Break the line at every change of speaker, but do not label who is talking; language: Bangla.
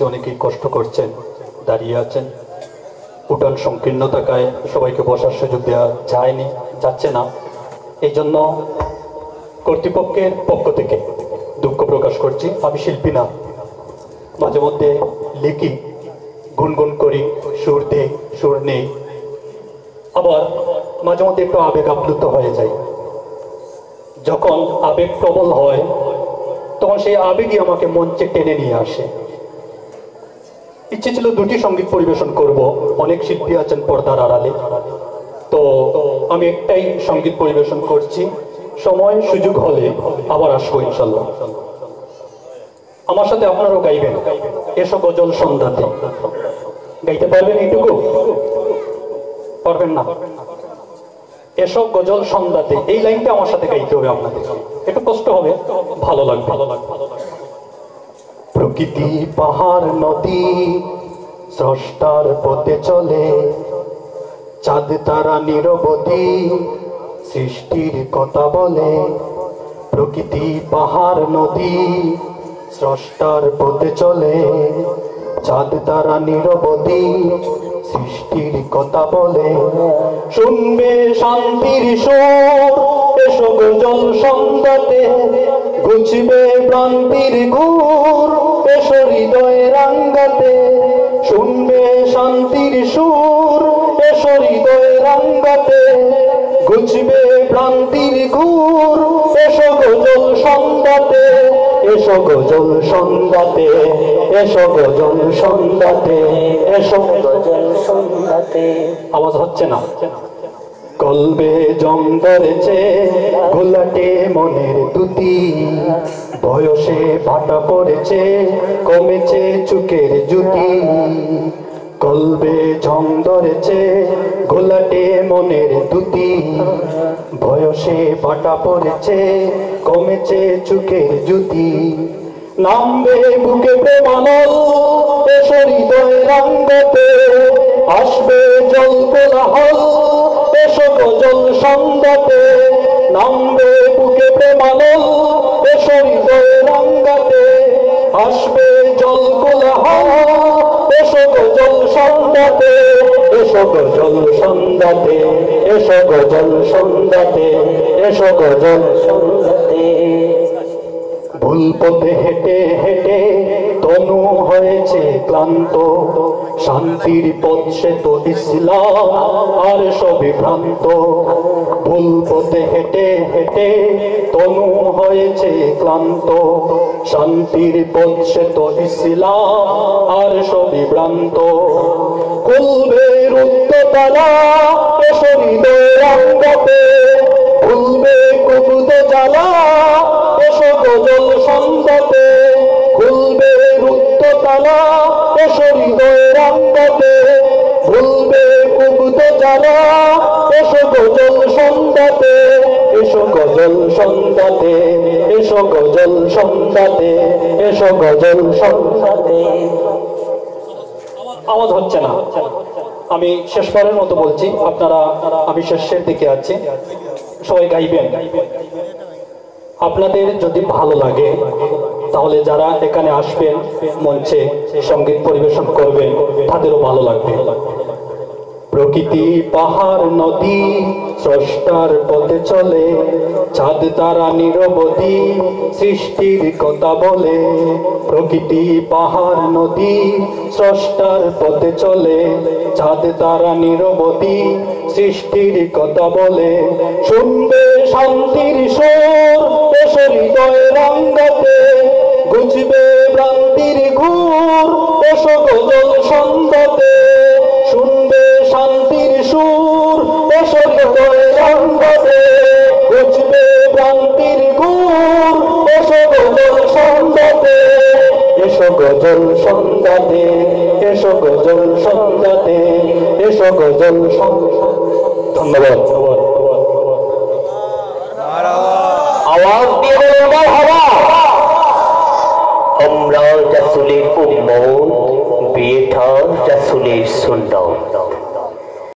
দেখছি অনেকেই কষ্ট করছেন, দাঁড়িয়ে আছেন। উঠান সংকীর্ণ থাকায় সবাইকে বসার সুযোগ দেওয়া যায়নি, যাচ্ছে না। এই জন্য কর্তৃপক্ষের পক্ষ থেকে দুঃখ প্রকাশ করছি। আমি শিল্পী না। মাঝে মধ্যে লিখি, গুনগুন করি, সুর দেই, সুর নেই। আবার মাঝে মধ্যে একটু আবেগ আপ্লুত হয়ে যায় যখন আবেগ প্রবল হয়, তখন সেই আবেগই আমাকে মঞ্চে টেনে নিয়ে আসে। ইচ্ছে ছিল দুটি সংগীত পরিবেশন করব। অনেক শিল্পী আছেন পর্দার আড়ালে। তো আমি একটাই সংগীত পরিবেশন করছি। সময় সুযোগ হলে আবার আসব ইনশাল্লাহ। আমার সাথে আপনারাও গাইবেন। এসো গজল সন্ধ্যাতে গাইতে পারবেন এইটুকু? পারবেন না? এসব গজল সন্ধ্যাতে এই লাইনটা আমার সাথে গাইতে হবে আপনাদের। একটু কষ্ট হবে। ভালো লাগবে ভালো লাগবে। প্রকৃতি পাহাড় নদী, স্রষ্টার পথে চলে। চাঁদ তারা নিরবধি সৃষ্টির কথা বলে। প্রকৃতি পাহাড় নদী, স্রষ্টার পথে চলে। চাঁদ তারা নিরবধি সৃষ্টির কথা বলে। শুনবে শান্তির সুর, এসো গজল সন্ধ্যাতে। গুছবে ভ্রান্তির ঘুর এসো হৃদয় রাঙ্গাতে। শুনবে শান্তির সুর, এসো হৃদয় রাঙ্গাতে। গুছবে ভ্রান্তির ঘুর এসো গজল সন্ধ্যাতে এসো গজল সন্ধ্যাতে এসো গজল সন্ধ্যাতে এসো
গজল সন্ধ্যাতে
আওয়াজ হচ্ছে না? কলবে জং ধরেছে ঘোলাটে মনের দুতি। বয়সে ফাটা পড়েছে, কমেছে চুকের জুতি। কলবে ঝং ধরেছে ঘোলাটে মনের দুতি। বয়সে ফাটা পড়েছে, কমেছে চুকের জুতি। নামবে বুকে এসো হৃদয় রাঙ্গতে, আসবে জল কোলাহল। সন্ধ্যাতে নামবে বুকে প্রেমানল এসো হৃদয় রাঙ্গাতে আসবে জল কোলাহল এসো গজল সন্ধ্যাতে এসো গজল সন্ধ্যাতে এসো গজল সন্ধ্যাতে এসো গজল
সন্ধ্যাতে।
ভুল পথে হেঁটে হেঁটে তনু হয়েছে ক্লান্ত। শান্তির পথ তো ইসলাম, আর সবই ভ্রান্ত। ভুল পথে হেঁটে হেঁটে তনু হয়েছে ক্লান্ত। শান্তির পথ তো ইসলাম, আর সবই ভ্রান্ত। খুলবে রুদ্ধ তালা এসো হৃদয় রঙ্গতে খুলবে কুবুদ জ্বালা গজল গজল আওয়াজ হচ্ছে না। আমি শেষবারের মতো বলছি, আপনারা, আমি শেষের দিকে আছি। সবাই গাইবেন। আপনাদের যদি ভালো লাগে, তাহলে যারা এখানে আসবেন, মঞ্চে সংগীত পরিবেশন করবেন, তাদেরও ভালো লাগবে। প্রকৃতি পাহাড়, নদী, স্রষ্টার পথে চলে, চাঁদ, তারা, নিরবধি সৃষ্টির কথা বলে, প্রকৃতি পাহাড়, নদী, স্রষ্টার পথে চলে, চাঁদ, তারা, নিরবধি সৃষ্টির কথা বলে, শুনবে শান্তির সুর হৃদয় রঙ্গতে গুছবে ভ্রান্তির ঘুর সন্ধ্যাতে এসো গজল সন্তানে এসো গজল ধন্যবাদ।
আওয়াজ দিয়ে বলুন মারহাবা আমরা রাসূলের উম্মত